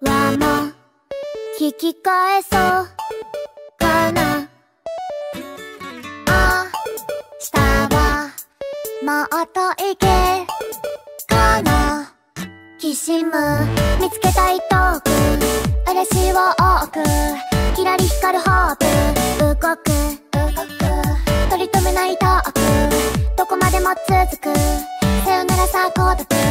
はも引き返そうかな。あしたはもっといけかな。きしむ見つけたいトーク。嬉しいを多く。きらり光るホープ。動く。動く取り留めないトーク。どこまでも続く。さよならさ孤独